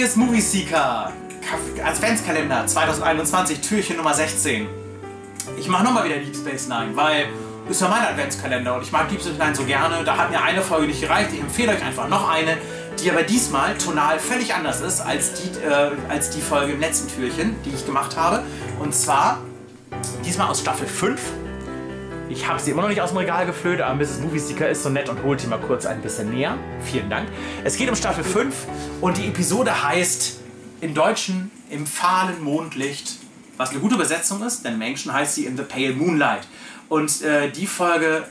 Mrs. Movie Seeker Adventskalender 2021, Türchen Nummer 16. Ich mache nochmal wieder Deep Space Nine, weil ist ja mein Adventskalender und ich mag Deep Space Nine so gerne. Da hat mir eine Folge nicht gereicht. Ich empfehle euch einfach noch eine, die aber diesmal tonal völlig anders ist als die, äh, als die Folge im letzten Türchen, die ich gemacht habe. Und zwar diesmal aus Staffel 5. Ich habe sie immer noch nicht aus dem Regal geflöht, aber Mrs. Movie Seeker ist so nett und holt sie mal kurz ein bisschen näher. Vielen Dank. Es geht um Staffel 5 und die Episode heißt im Deutschen im fahlen Mondlicht, was eine gute Übersetzung ist, denn im heißt sie In the Pale Moonlight. Und äh, die Folge.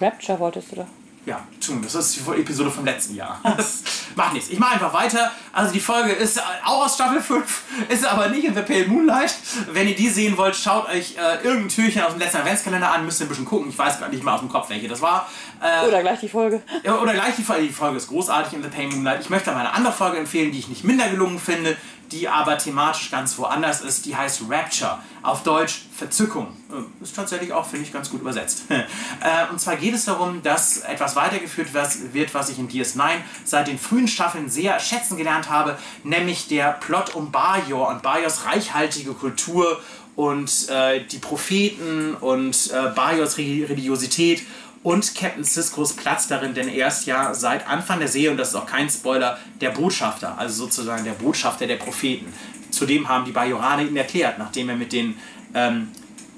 Rapture wolltest du doch. Ja, tun. Das ist die Episode vom letzten Jahr. Das macht nichts. Ich mache einfach weiter. Also die Folge ist auch aus Staffel 5, ist aber nicht in The Pale Moonlight. Wenn ihr die sehen wollt, schaut euch äh, irgendein Türchen aus dem letzten Adventskalender an. Müsst ihr ein bisschen gucken. Ich weiß gar nicht mal aus dem Kopf, welche das war. Äh, oder gleich die Folge. Ja, oder gleich die Folge. Die Folge ist großartig in The Pale Moonlight. Ich möchte aber eine andere Folge empfehlen, die ich nicht minder gelungen finde die aber thematisch ganz woanders ist. Die heißt Rapture, auf Deutsch Verzückung. Äh, ist tatsächlich auch, finde ich, ganz gut übersetzt. Äh, und zwar geht es darum, dass etwas weitergeführt wird, was ich in DS9 seit den frühen Staffeln sehr schätzen gelernt habe, nämlich der Plot um Bajor und Bajors reichhaltige Kultur und äh, die Propheten und äh, Bajors Religiosität und Captain Ciscos Platz darin, denn er ist ja seit Anfang der Serie, und das ist auch kein Spoiler, der Botschafter, also sozusagen der Botschafter der Propheten. Zudem haben die Bajoraner ihn erklärt, nachdem er mit den ähm,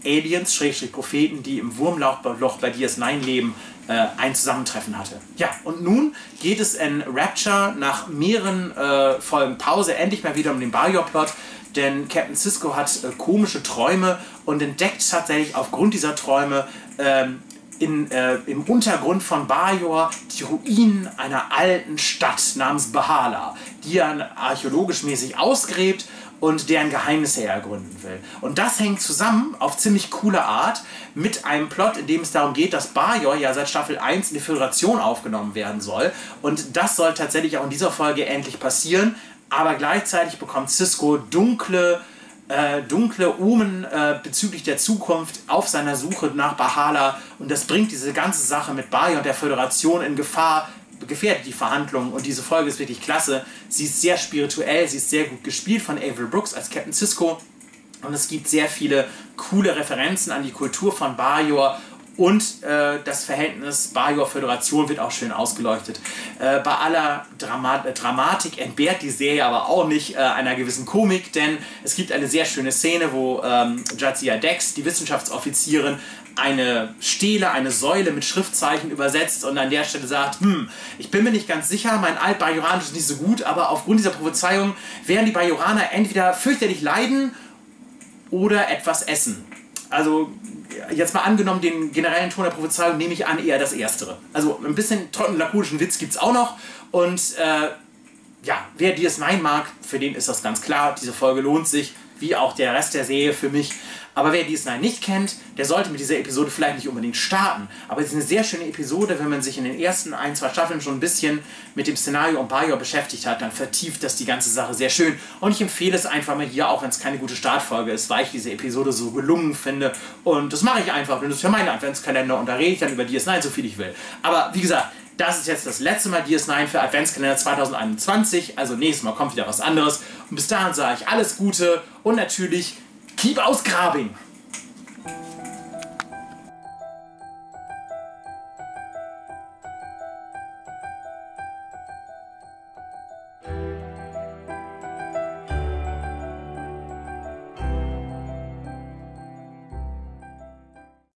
Aliens, Schrägstrich Propheten, die im Wurmloch bei DS9 leben, äh, ein Zusammentreffen hatte. Ja, und nun geht es in Rapture nach mehreren äh, Folgen Pause endlich mal wieder um den Bajor-Plot, denn Captain Cisco hat äh, komische Träume und entdeckt tatsächlich aufgrund dieser Träume ähm, in, äh, im Untergrund von Bajor die Ruinen einer alten Stadt namens Bahala, die er archäologisch mäßig ausgräbt und deren Geheimnisse er ergründen will. Und das hängt zusammen auf ziemlich coole Art mit einem Plot, in dem es darum geht, dass Bajor ja seit Staffel 1 in die Föderation aufgenommen werden soll. Und das soll tatsächlich auch in dieser Folge endlich passieren. Aber gleichzeitig bekommt Cisco dunkle äh, dunkle Omen äh, bezüglich der Zukunft auf seiner Suche nach Bahala. Und das bringt diese ganze Sache mit Bari und der Föderation in Gefahr, gefährdet die Verhandlungen. Und diese Folge ist wirklich klasse. Sie ist sehr spirituell, sie ist sehr gut gespielt von Avery Brooks als Captain Cisco. Und es gibt sehr viele coole Referenzen an die Kultur von Bajor und äh, das Verhältnis Bajor-Föderation wird auch schön ausgeleuchtet. Äh, bei aller Drama Dramatik entbehrt die Serie aber auch nicht äh, einer gewissen Komik, denn es gibt eine sehr schöne Szene, wo ähm, Jadzia Dex, die Wissenschaftsoffizierin, eine Stele, eine Säule mit Schriftzeichen übersetzt und an der Stelle sagt, hm, ich bin mir nicht ganz sicher, mein Alt-Bajoranisch ist nicht so gut, aber aufgrund dieser Prophezeiung werden die Bajoraner entweder fürchterlich leiden oder etwas essen. Also jetzt mal angenommen, den generellen Ton der Prophezeiung nehme ich an eher das Erstere. Also ein bisschen trocken lakonischen Witz gibt es auch noch. Und äh, ja, wer DS9 mag, für den ist das ganz klar. Diese Folge lohnt sich, wie auch der Rest der Serie für mich. Aber wer DS9 nicht kennt, der sollte mit dieser Episode vielleicht nicht unbedingt starten. Aber es ist eine sehr schöne Episode, wenn man sich in den ersten ein, zwei Staffeln schon ein bisschen mit dem Szenario und Bajor beschäftigt hat, dann vertieft das die ganze Sache sehr schön. Und ich empfehle es einfach mal hier, auch wenn es keine gute Startfolge ist, weil ich diese Episode so gelungen finde. Und das mache ich einfach, denn das ist ja mein Adventskalender und da rede ich dann über DS9 so viel ich will. Aber wie gesagt, das ist jetzt das letzte Mal DS9 für Adventskalender 2021. Also nächstes Mal kommt wieder was anderes. Und bis dahin sage ich alles Gute und natürlich Keep ausgrabing!